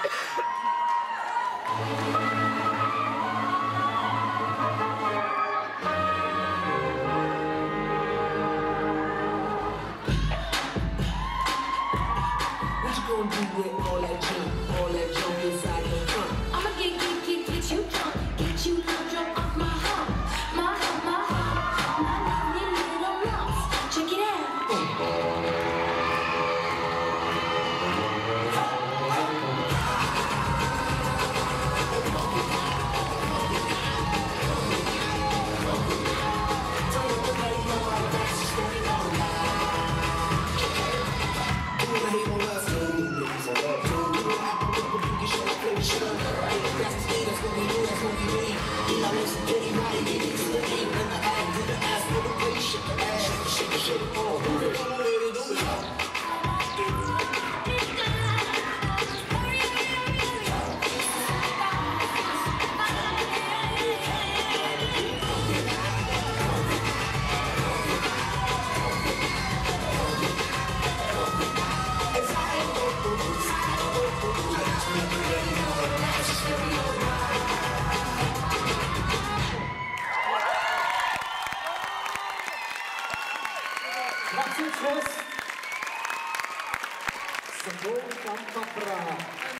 What you gonna do with all that junk, all that junk Maksud Syos Sebelum tanpa perang.